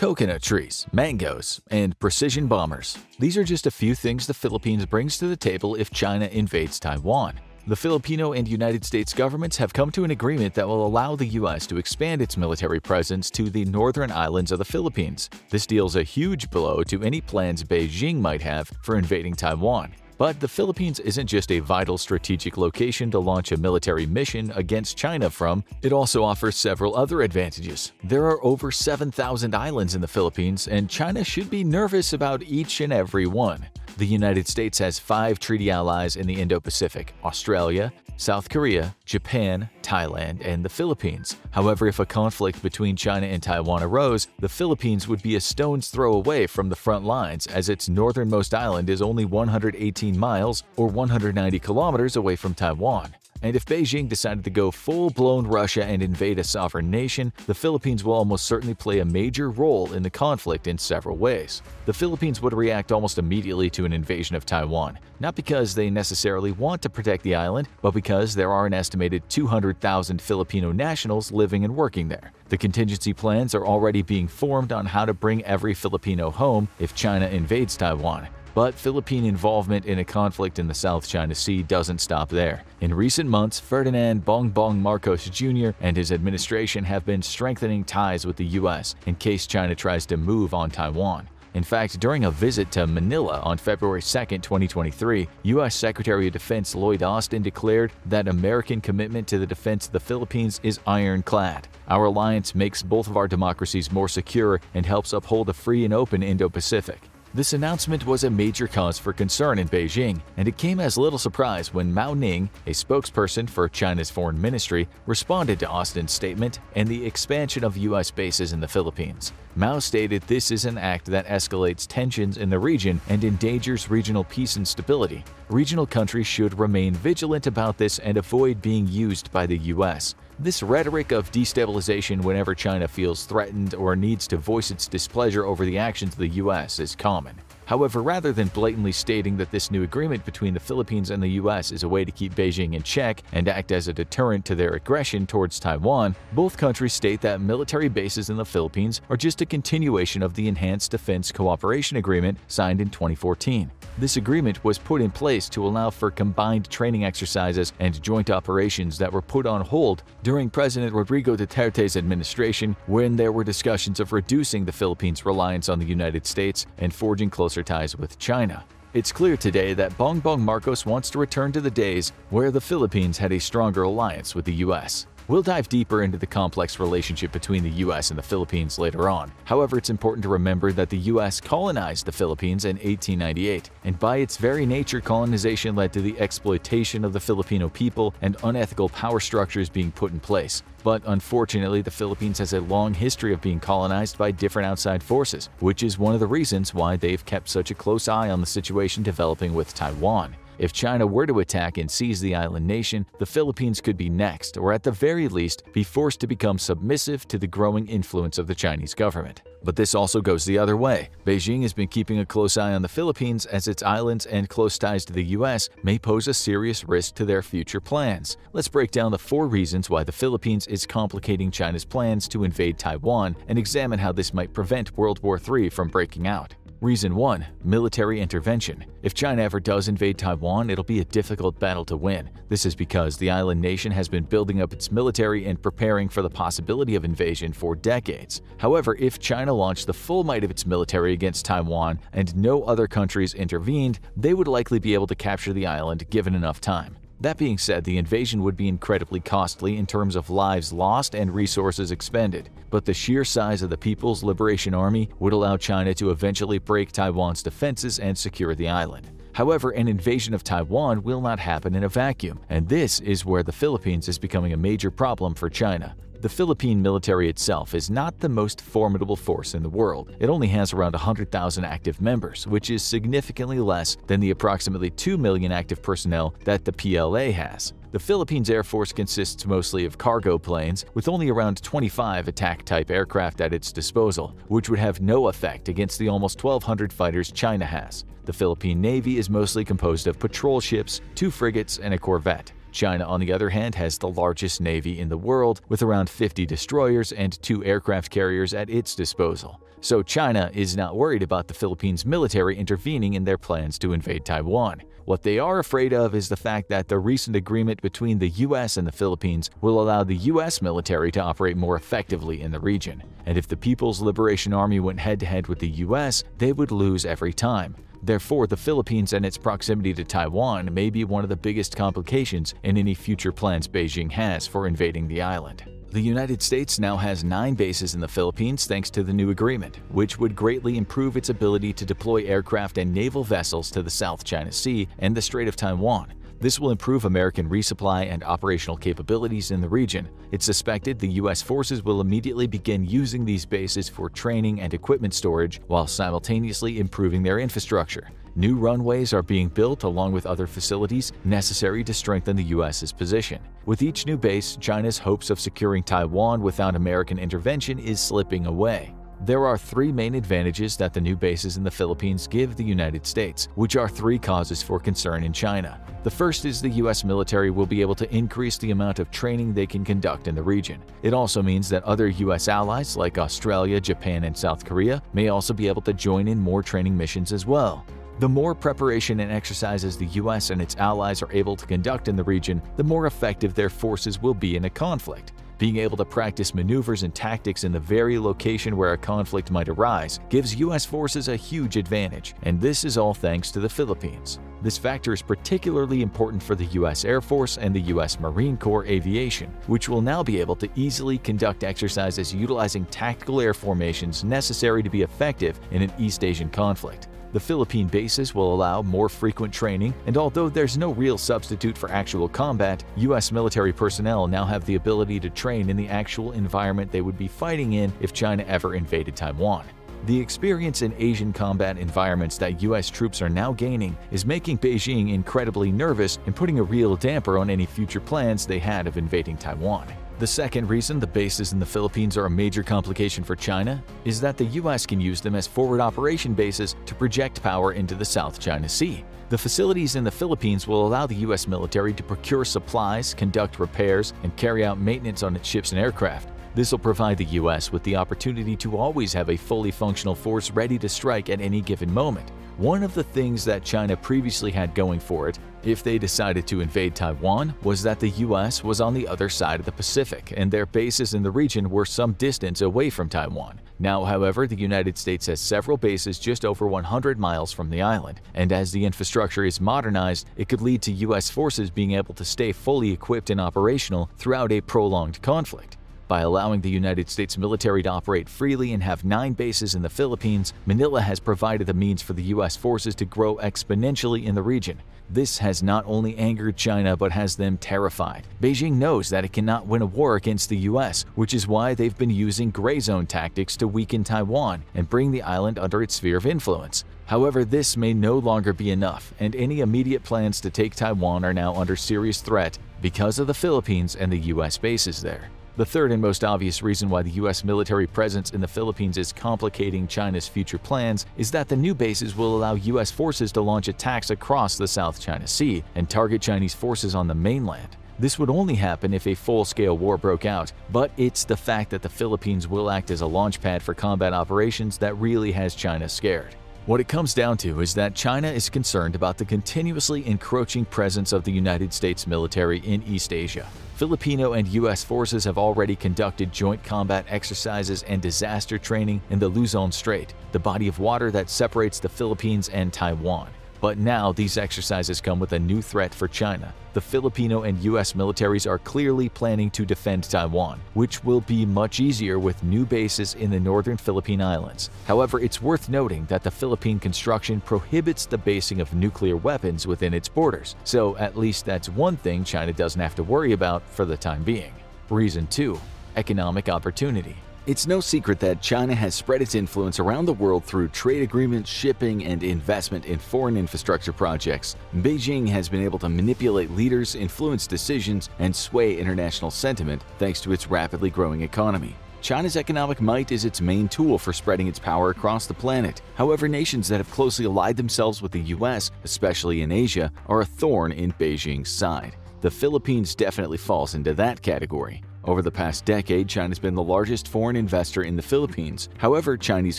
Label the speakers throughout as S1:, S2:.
S1: coconut trees, mangoes, and precision bombers. These are just a few things the Philippines brings to the table if China invades Taiwan. The Filipino and United States governments have come to an agreement that will allow the U.S. to expand its military presence to the northern islands of the Philippines. This deals a huge blow to any plans Beijing might have for invading Taiwan. But the Philippines isn't just a vital strategic location to launch a military mission against China from, it also offers several other advantages. There are over 7,000 islands in the Philippines, and China should be nervous about each and every one. The United States has five treaty allies in the Indo-Pacific – Australia, South Korea, Japan, Thailand, and the Philippines. However, if a conflict between China and Taiwan arose, the Philippines would be a stone's throw away from the front lines as its northernmost island is only 118 miles or 190 kilometers away from Taiwan. And if Beijing decided to go full-blown Russia and invade a sovereign nation, the Philippines will almost certainly play a major role in the conflict in several ways. The Philippines would react almost immediately to an invasion of Taiwan, not because they necessarily want to protect the island, but because there are an estimated 200,000 Filipino nationals living and working there. The contingency plans are already being formed on how to bring every Filipino home if China invades Taiwan, but Philippine involvement in a conflict in the South China Sea doesn't stop there. In recent months, Ferdinand Bongbong Marcos Jr. and his administration have been strengthening ties with the U.S. in case China tries to move on Taiwan. In fact, during a visit to Manila on February 2, 2023, U.S. Secretary of Defense Lloyd Austin declared that American commitment to the defense of the Philippines is ironclad. Our alliance makes both of our democracies more secure and helps uphold a free and open Indo-Pacific. This announcement was a major cause for concern in Beijing, and it came as little surprise when Mao Ning, a spokesperson for China's foreign ministry, responded to Austin's statement and the expansion of U.S. bases in the Philippines. Mao stated this is an act that escalates tensions in the region and endangers regional peace and stability. Regional countries should remain vigilant about this and avoid being used by the U.S. This rhetoric of destabilization whenever China feels threatened or needs to voice its displeasure over the actions of the U.S. is common. However, rather than blatantly stating that this new agreement between the Philippines and the US is a way to keep Beijing in check and act as a deterrent to their aggression towards Taiwan, both countries state that military bases in the Philippines are just a continuation of the Enhanced Defense Cooperation Agreement signed in 2014. This agreement was put in place to allow for combined training exercises and joint operations that were put on hold during President Rodrigo Duterte's administration when there were discussions of reducing the Philippines' reliance on the United States and forging closer closer ties with China. It's clear today that Bongbong Marcos wants to return to the days where the Philippines had a stronger alliance with the US. We'll dive deeper into the complex relationship between the US and the Philippines later on. However, it's important to remember that the US colonized the Philippines in 1898, and by its very nature, colonization led to the exploitation of the Filipino people and unethical power structures being put in place. But unfortunately, the Philippines has a long history of being colonized by different outside forces, which is one of the reasons why they've kept such a close eye on the situation developing with Taiwan. If China were to attack and seize the island nation, the Philippines could be next, or at the very least, be forced to become submissive to the growing influence of the Chinese government. But this also goes the other way. Beijing has been keeping a close eye on the Philippines as its islands and close ties to the US may pose a serious risk to their future plans. Let's break down the four reasons why the Philippines is complicating China's plans to invade Taiwan and examine how this might prevent World War III from breaking out. Reason 1. Military Intervention If China ever does invade Taiwan, it'll be a difficult battle to win. This is because the island nation has been building up its military and preparing for the possibility of invasion for decades. However, if China launched the full might of its military against Taiwan and no other countries intervened, they would likely be able to capture the island given enough time. That being said, the invasion would be incredibly costly in terms of lives lost and resources expended, but the sheer size of the People's Liberation Army would allow China to eventually break Taiwan's defenses and secure the island. However, an invasion of Taiwan will not happen in a vacuum, and this is where the Philippines is becoming a major problem for China. The Philippine military itself is not the most formidable force in the world. It only has around 100,000 active members, which is significantly less than the approximately 2 million active personnel that the PLA has. The Philippines Air Force consists mostly of cargo planes, with only around 25 attack-type aircraft at its disposal, which would have no effect against the almost 1,200 fighters China has. The Philippine Navy is mostly composed of patrol ships, two frigates, and a corvette. China, on the other hand, has the largest navy in the world, with around 50 destroyers and two aircraft carriers at its disposal. So China is not worried about the Philippines military intervening in their plans to invade Taiwan. What they are afraid of is the fact that the recent agreement between the US and the Philippines will allow the US military to operate more effectively in the region. And if the People's Liberation Army went head to head with the US, they would lose every time. Therefore, the Philippines and its proximity to Taiwan may be one of the biggest complications in any future plans Beijing has for invading the island. The United States now has nine bases in the Philippines thanks to the new agreement, which would greatly improve its ability to deploy aircraft and naval vessels to the South China Sea and the Strait of Taiwan. This will improve American resupply and operational capabilities in the region. It's suspected the U.S. forces will immediately begin using these bases for training and equipment storage while simultaneously improving their infrastructure. New runways are being built along with other facilities necessary to strengthen the U.S.'s position. With each new base, China's hopes of securing Taiwan without American intervention is slipping away. There are three main advantages that the new bases in the Philippines give the United States, which are three causes for concern in China. The first is the U.S. military will be able to increase the amount of training they can conduct in the region. It also means that other U.S. allies like Australia, Japan, and South Korea may also be able to join in more training missions as well. The more preparation and exercises the US and its allies are able to conduct in the region, the more effective their forces will be in a conflict. Being able to practice maneuvers and tactics in the very location where a conflict might arise gives US forces a huge advantage, and this is all thanks to the Philippines. This factor is particularly important for the U.S. Air Force and the U.S. Marine Corps Aviation, which will now be able to easily conduct exercises utilizing tactical air formations necessary to be effective in an East Asian conflict. The Philippine bases will allow more frequent training, and although there's no real substitute for actual combat, U.S. military personnel now have the ability to train in the actual environment they would be fighting in if China ever invaded Taiwan. The experience in Asian combat environments that US troops are now gaining is making Beijing incredibly nervous and putting a real damper on any future plans they had of invading Taiwan. The second reason the bases in the Philippines are a major complication for China is that the US can use them as forward operation bases to project power into the South China Sea. The facilities in the Philippines will allow the US military to procure supplies, conduct repairs, and carry out maintenance on its ships and aircraft. This will provide the US with the opportunity to always have a fully functional force ready to strike at any given moment. One of the things that China previously had going for it, if they decided to invade Taiwan, was that the US was on the other side of the Pacific and their bases in the region were some distance away from Taiwan. Now, however, the United States has several bases just over 100 miles from the island, and as the infrastructure is modernized, it could lead to US forces being able to stay fully equipped and operational throughout a prolonged conflict. By allowing the United States military to operate freely and have nine bases in the Philippines, Manila has provided the means for the U.S. forces to grow exponentially in the region. This has not only angered China but has them terrified. Beijing knows that it cannot win a war against the US, which is why they've been using gray zone tactics to weaken Taiwan and bring the island under its sphere of influence. However, this may no longer be enough, and any immediate plans to take Taiwan are now under serious threat because of the Philippines and the US bases there. The third and most obvious reason why the U.S. military presence in the Philippines is complicating China's future plans is that the new bases will allow U.S. forces to launch attacks across the South China Sea and target Chinese forces on the mainland. This would only happen if a full-scale war broke out, but it's the fact that the Philippines will act as a launchpad for combat operations that really has China scared. What it comes down to is that China is concerned about the continuously encroaching presence of the United States military in East Asia. Filipino and U.S. forces have already conducted joint combat exercises and disaster training in the Luzon Strait, the body of water that separates the Philippines and Taiwan. But now these exercises come with a new threat for China. The Filipino and US militaries are clearly planning to defend Taiwan, which will be much easier with new bases in the northern Philippine Islands. However, it's worth noting that the Philippine construction prohibits the basing of nuclear weapons within its borders, so at least that's one thing China doesn't have to worry about for the time being. Reason 2. Economic Opportunity it's no secret that China has spread its influence around the world through trade agreements, shipping, and investment in foreign infrastructure projects. Beijing has been able to manipulate leaders, influence decisions, and sway international sentiment thanks to its rapidly growing economy. China's economic might is its main tool for spreading its power across the planet. However, nations that have closely allied themselves with the US, especially in Asia, are a thorn in Beijing's side. The Philippines definitely falls into that category. Over the past decade, China's been the largest foreign investor in the Philippines. However, Chinese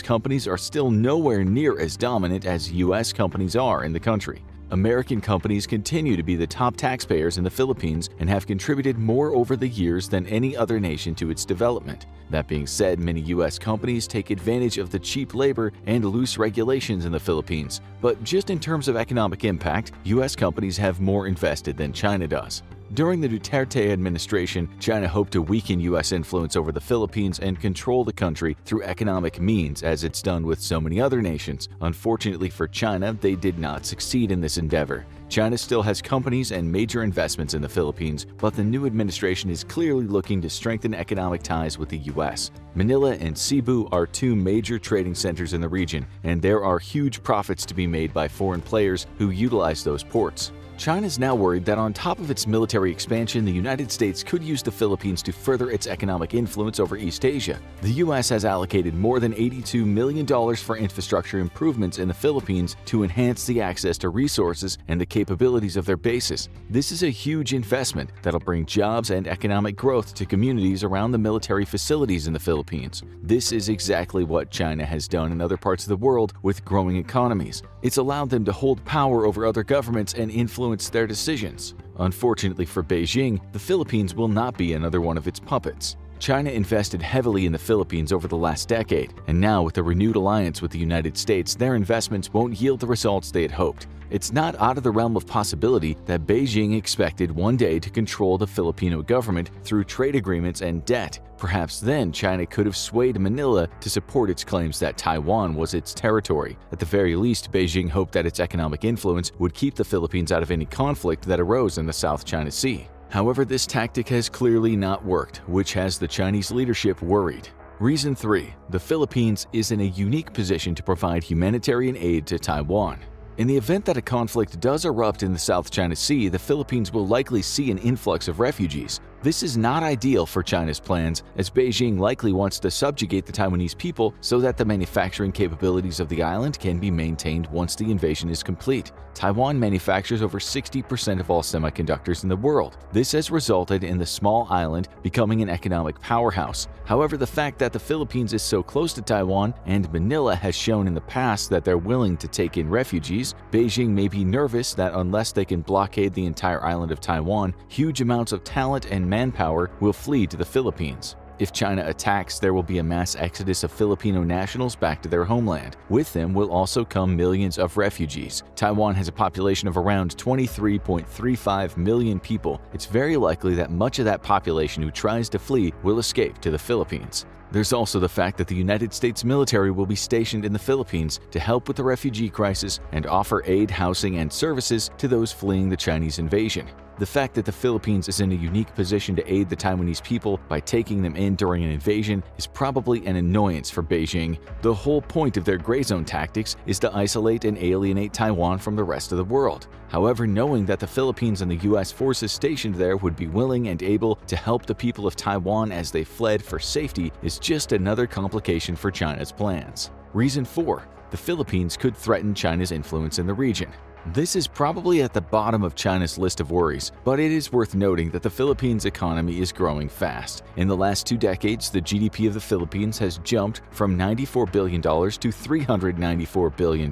S1: companies are still nowhere near as dominant as U.S. companies are in the country. American companies continue to be the top taxpayers in the Philippines and have contributed more over the years than any other nation to its development. That being said, many U.S. companies take advantage of the cheap labor and loose regulations in the Philippines, but just in terms of economic impact, U.S. companies have more invested than China does. During the Duterte administration, China hoped to weaken U.S. influence over the Philippines and control the country through economic means, as it's done with so many other nations. Unfortunately for China, they did not succeed in this endeavor. China still has companies and major investments in the Philippines, but the new administration is clearly looking to strengthen economic ties with the U.S. Manila and Cebu are two major trading centers in the region, and there are huge profits to be made by foreign players who utilize those ports. China is now worried that on top of its military expansion, the United States could use the Philippines to further its economic influence over East Asia. The U.S. has allocated more than $82 million for infrastructure improvements in the Philippines to enhance the access to resources and the capabilities of their bases. This is a huge investment that'll bring jobs and economic growth to communities around the military facilities in the Philippines. This is exactly what China has done in other parts of the world with growing economies. It's allowed them to hold power over other governments and influence their decisions. Unfortunately for Beijing, the Philippines will not be another one of its puppets. China invested heavily in the Philippines over the last decade, and now with a renewed alliance with the United States, their investments won't yield the results they had hoped. It's not out of the realm of possibility that Beijing expected one day to control the Filipino government through trade agreements and debt. Perhaps then China could have swayed Manila to support its claims that Taiwan was its territory. At the very least, Beijing hoped that its economic influence would keep the Philippines out of any conflict that arose in the South China Sea. However, this tactic has clearly not worked, which has the Chinese leadership worried. Reason 3. The Philippines is in a unique position to provide humanitarian aid to Taiwan. In the event that a conflict does erupt in the South China Sea, the Philippines will likely see an influx of refugees. This is not ideal for China's plans, as Beijing likely wants to subjugate the Taiwanese people so that the manufacturing capabilities of the island can be maintained once the invasion is complete. Taiwan manufactures over 60% of all semiconductors in the world. This has resulted in the small island becoming an economic powerhouse. However, the fact that the Philippines is so close to Taiwan and Manila has shown in the past that they're willing to take in refugees, Beijing may be nervous that unless they can blockade the entire island of Taiwan, huge amounts of talent and manpower will flee to the Philippines. If China attacks, there will be a mass exodus of Filipino nationals back to their homeland. With them will also come millions of refugees. Taiwan has a population of around 23.35 million people. It's very likely that much of that population who tries to flee will escape to the Philippines. There's also the fact that the United States military will be stationed in the Philippines to help with the refugee crisis and offer aid, housing, and services to those fleeing the Chinese invasion. The fact that the Philippines is in a unique position to aid the Taiwanese people by taking them in during an invasion is probably an annoyance for Beijing. The whole point of their gray zone tactics is to isolate and alienate Taiwan from the rest of the world. However, knowing that the Philippines and the US forces stationed there would be willing and able to help the people of Taiwan as they fled for safety is just another complication for China's plans. Reason 4. The Philippines could threaten China's influence in the region. This is probably at the bottom of China's list of worries, but it is worth noting that the Philippines' economy is growing fast. In the last two decades, the GDP of the Philippines has jumped from $94 billion to $394 billion.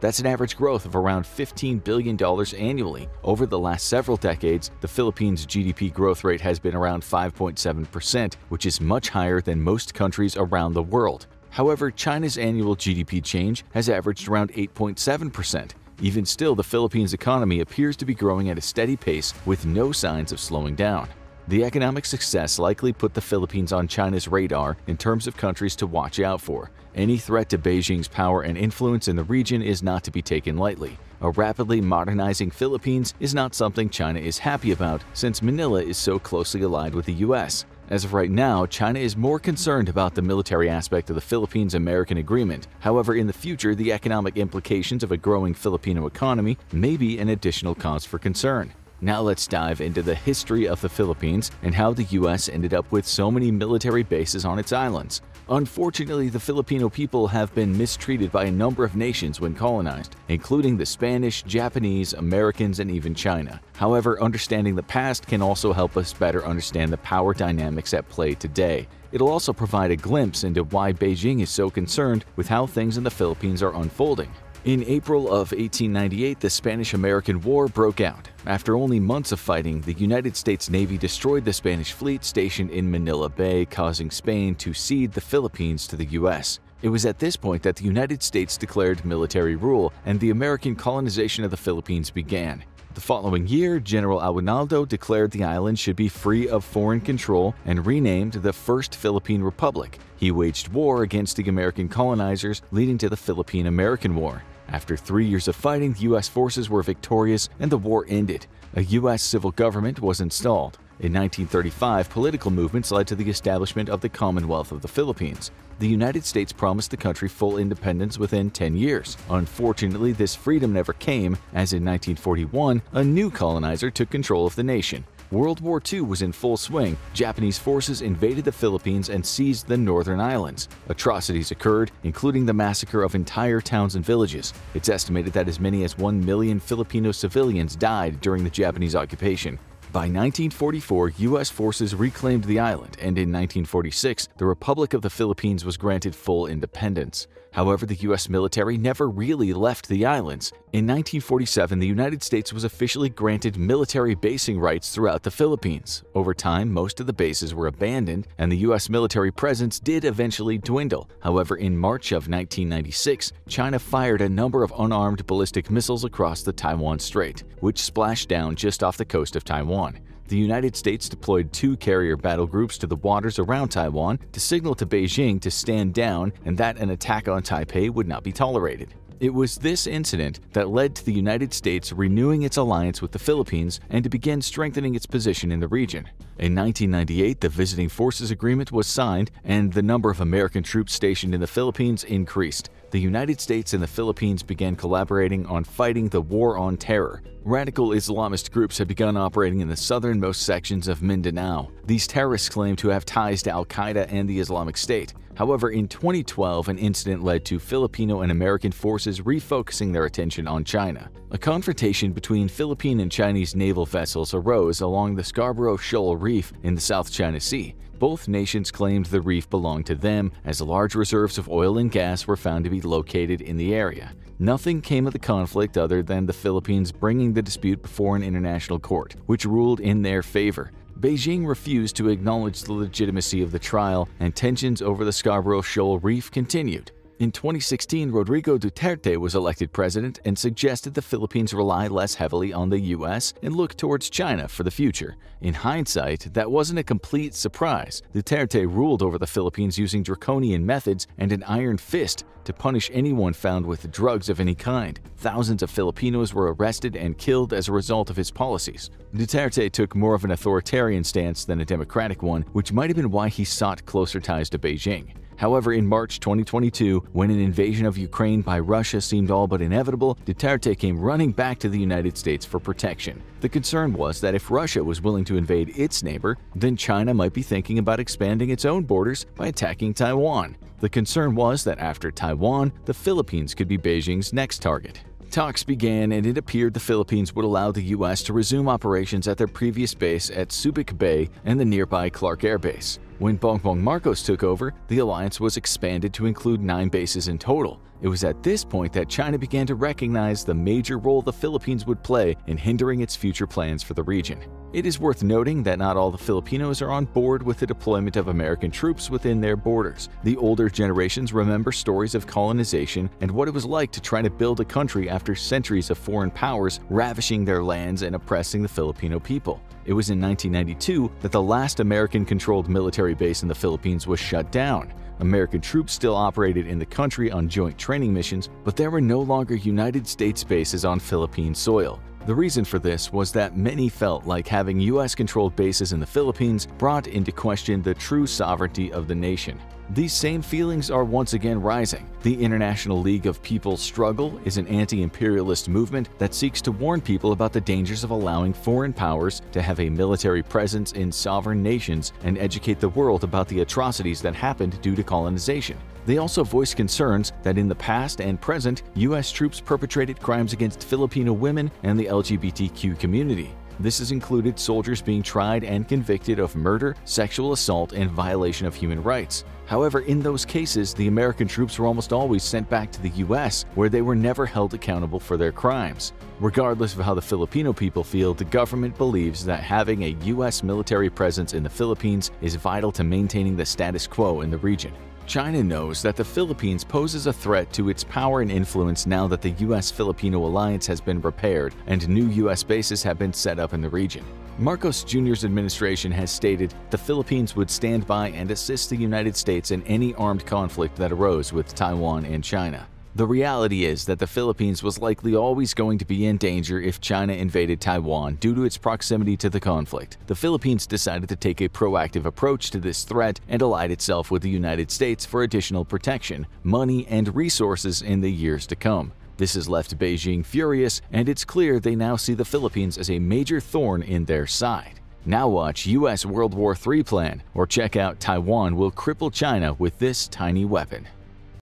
S1: That's an average growth of around $15 billion annually. Over the last several decades, the Philippines' GDP growth rate has been around 5.7%, which is much higher than most countries around the world. However, China's annual GDP change has averaged around 8.7%. Even still, the Philippines' economy appears to be growing at a steady pace with no signs of slowing down. The economic success likely put the Philippines on China's radar in terms of countries to watch out for. Any threat to Beijing's power and influence in the region is not to be taken lightly. A rapidly modernizing Philippines is not something China is happy about since Manila is so closely allied with the US. As of right now, China is more concerned about the military aspect of the Philippines-American agreement. However, in the future, the economic implications of a growing Filipino economy may be an additional cause for concern. Now let's dive into the history of the Philippines and how the US ended up with so many military bases on its islands. Unfortunately, the Filipino people have been mistreated by a number of nations when colonized, including the Spanish, Japanese, Americans, and even China. However, understanding the past can also help us better understand the power dynamics at play today. It'll also provide a glimpse into why Beijing is so concerned with how things in the Philippines are unfolding. In April of 1898, the Spanish-American War broke out. After only months of fighting, the United States Navy destroyed the Spanish fleet stationed in Manila Bay, causing Spain to cede the Philippines to the U.S. It was at this point that the United States declared military rule and the American colonization of the Philippines began. The following year, General Aguinaldo declared the island should be free of foreign control and renamed the First Philippine Republic. He waged war against the American colonizers, leading to the Philippine-American War. After three years of fighting, the U.S. forces were victorious and the war ended. A U.S. civil government was installed. In 1935, political movements led to the establishment of the Commonwealth of the Philippines. The United States promised the country full independence within 10 years. Unfortunately, this freedom never came, as in 1941, a new colonizer took control of the nation. World War II was in full swing. Japanese forces invaded the Philippines and seized the northern islands. Atrocities occurred, including the massacre of entire towns and villages. It's estimated that as many as 1 million Filipino civilians died during the Japanese occupation. By 1944, U.S. forces reclaimed the island, and in 1946, the Republic of the Philippines was granted full independence. However, the U.S. military never really left the islands. In 1947, the United States was officially granted military basing rights throughout the Philippines. Over time, most of the bases were abandoned, and the U.S. military presence did eventually dwindle. However, in March of 1996, China fired a number of unarmed ballistic missiles across the Taiwan Strait, which splashed down just off the coast of Taiwan the United States deployed two carrier battle groups to the waters around Taiwan to signal to Beijing to stand down and that an attack on Taipei would not be tolerated. It was this incident that led to the United States renewing its alliance with the Philippines and to begin strengthening its position in the region. In 1998, the Visiting Forces Agreement was signed and the number of American troops stationed in the Philippines increased. The United States and the Philippines began collaborating on fighting the War on Terror. Radical Islamist groups had begun operating in the southernmost sections of Mindanao. These terrorists claimed to have ties to al-Qaeda and the Islamic State. However, in 2012, an incident led to Filipino and American forces refocusing their attention on China. A confrontation between Philippine and Chinese naval vessels arose along the Scarborough Shoal Reef in the South China Sea. Both nations claimed the reef belonged to them, as large reserves of oil and gas were found to be located in the area. Nothing came of the conflict other than the Philippines bringing the dispute before an international court, which ruled in their favor. Beijing refused to acknowledge the legitimacy of the trial, and tensions over the Scarborough Shoal Reef continued. In 2016, Rodrigo Duterte was elected president and suggested the Philippines rely less heavily on the US and look towards China for the future. In hindsight, that wasn't a complete surprise. Duterte ruled over the Philippines using draconian methods and an iron fist to punish anyone found with drugs of any kind. Thousands of Filipinos were arrested and killed as a result of his policies. Duterte took more of an authoritarian stance than a democratic one, which might have been why he sought closer ties to Beijing. However, in March 2022, when an invasion of Ukraine by Russia seemed all but inevitable, Duterte came running back to the United States for protection. The concern was that if Russia was willing to invade its neighbor, then China might be thinking about expanding its own borders by attacking Taiwan. The concern was that after Taiwan, the Philippines could be Beijing's next target. Talks began and it appeared the Philippines would allow the U.S. to resume operations at their previous base at Subic Bay and the nearby Clark Air Base. When Bongbong Marcos took over, the alliance was expanded to include nine bases in total. It was at this point that China began to recognize the major role the Philippines would play in hindering its future plans for the region. It is worth noting that not all the Filipinos are on board with the deployment of American troops within their borders. The older generations remember stories of colonization and what it was like to try to build a country after centuries of foreign powers ravishing their lands and oppressing the Filipino people. It was in 1992 that the last American-controlled military base in the Philippines was shut down. American troops still operated in the country on joint training missions, but there were no longer United States bases on Philippine soil. The reason for this was that many felt like having US controlled bases in the Philippines brought into question the true sovereignty of the nation. These same feelings are once again rising. The International League of People's Struggle is an anti imperialist movement that seeks to warn people about the dangers of allowing foreign powers to have a military presence in sovereign nations and educate the world about the atrocities that happened due to colonization. They also voice concerns that in the past and present, U.S. troops perpetrated crimes against Filipino women and the LGBTQ community. This has included soldiers being tried and convicted of murder, sexual assault, and violation of human rights. However, in those cases, the American troops were almost always sent back to the US, where they were never held accountable for their crimes. Regardless of how the Filipino people feel, the government believes that having a US military presence in the Philippines is vital to maintaining the status quo in the region. China knows that the Philippines poses a threat to its power and influence now that the U.S.-Filipino alliance has been repaired and new U.S. bases have been set up in the region. Marcos Jr.'s administration has stated the Philippines would stand by and assist the United States in any armed conflict that arose with Taiwan and China. The reality is that the Philippines was likely always going to be in danger if China invaded Taiwan due to its proximity to the conflict. The Philippines decided to take a proactive approach to this threat and allied itself with the United States for additional protection, money, and resources in the years to come. This has left Beijing furious, and it's clear they now see the Philippines as a major thorn in their side. Now watch US World War III plan, or check out Taiwan will cripple China with this tiny weapon.